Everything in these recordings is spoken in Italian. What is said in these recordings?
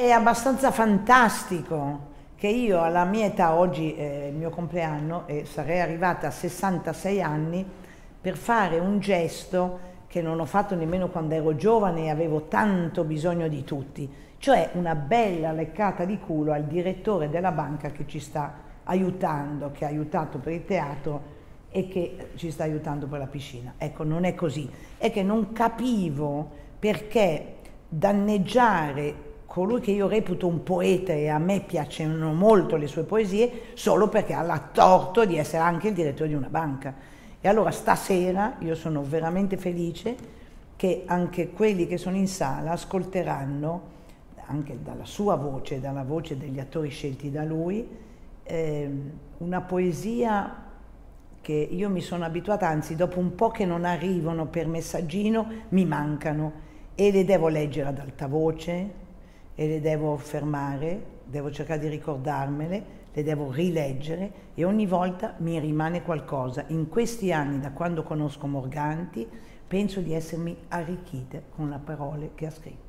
È abbastanza fantastico che io alla mia età, oggi è il mio compleanno e sarei arrivata a 66 anni, per fare un gesto che non ho fatto nemmeno quando ero giovane e avevo tanto bisogno di tutti, cioè una bella leccata di culo al direttore della banca che ci sta aiutando, che ha aiutato per il teatro e che ci sta aiutando per la piscina. Ecco, non è così. È che non capivo perché danneggiare colui che io reputo un poeta e a me piacciono molto le sue poesie solo perché ha la torto di essere anche il direttore di una banca. E allora stasera io sono veramente felice che anche quelli che sono in sala ascolteranno anche dalla sua voce, dalla voce degli attori scelti da lui, eh, una poesia che io mi sono abituata, anzi dopo un po' che non arrivano per messaggino mi mancano e le devo leggere ad alta voce e le devo fermare, devo cercare di ricordarmele, le devo rileggere e ogni volta mi rimane qualcosa. In questi anni, da quando conosco Morganti, penso di essermi arricchita con le parole che ha scritto.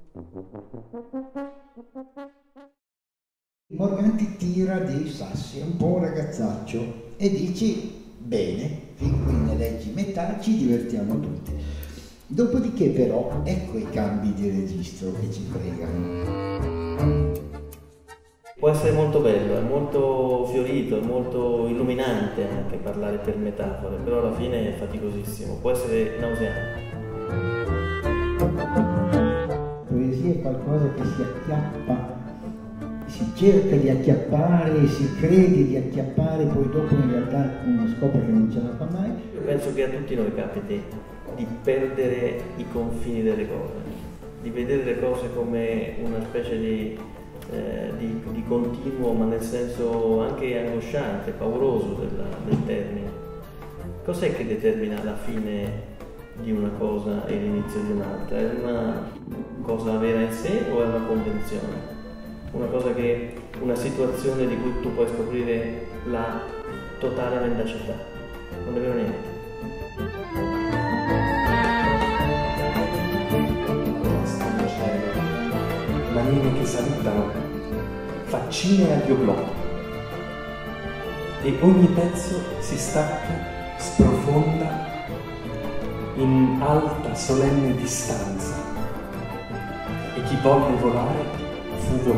Morganti tira dei sassi, è un po' un ragazzaccio e dici bene, fin qui ne leggi metà, ci divertiamo tutti. Dopodiché però ecco i cambi di registro che ci fregano. Può essere molto bello, è molto fiorito, è molto illuminante anche parlare per metafore, però alla fine è faticosissimo, può essere nauseante. Poesia è qualcosa che si acchiappa, si cerca di acchiappare, si crede di acchiappare, poi dopo in realtà uno scopre che non ce la fa mai. Io penso che a tutti noi capiti di perdere i confini delle cose, di vedere le cose come una specie di eh, di, di, continuo, ma nel senso anche angosciante, pauroso della, del termine. Cos'è che determina la fine di una cosa e l'inizio di un'altra? È una cosa vera in sé o è una convenzione? Una cosa che, una situazione di cui tu puoi scoprire la totale mendacità. Non è vero niente. manine che salutano, faccine a globlo. E ogni pezzo si stacca, sprofonda in alta, solenne distanza. E chi volle volare fu.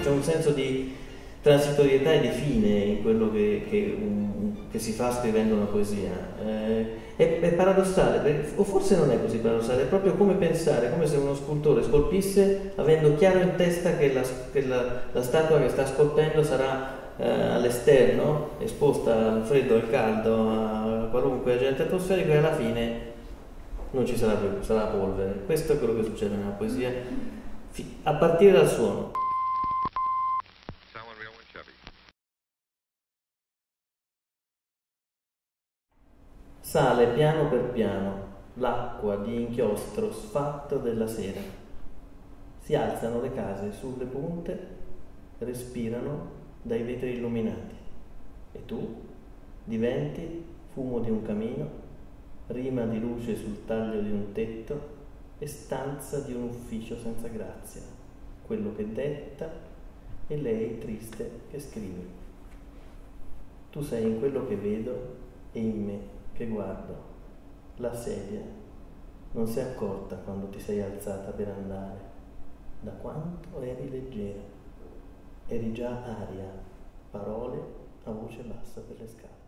C'è un senso di transitorietà e di fine in quello che, che, um, che si fa scrivendo una poesia. Eh, è, è, paradossale, o forse non è così paradossale, è proprio come pensare, come se uno scultore scolpisse avendo chiaro in testa che la, che la, la statua che sta scolpendo sarà eh, all'esterno, esposta al freddo, al caldo, a qualunque agente atmosferico e alla fine non ci sarà più, sarà polvere. Questo è quello che succede nella poesia, a partire dal suono. Sale piano per piano l'acqua di inchiostro sfatto della sera. Si alzano le case sulle punte, respirano dai vetri illuminati. E tu diventi fumo di un camino, rima di luce sul taglio di un tetto e stanza di un ufficio senza grazia, quello che detta e lei triste che scrive. Tu sei in quello che vedo e in me che guardo, la sedia non si è accorta quando ti sei alzata per andare, da quanto eri leggera, eri già aria, parole a voce bassa per le scale.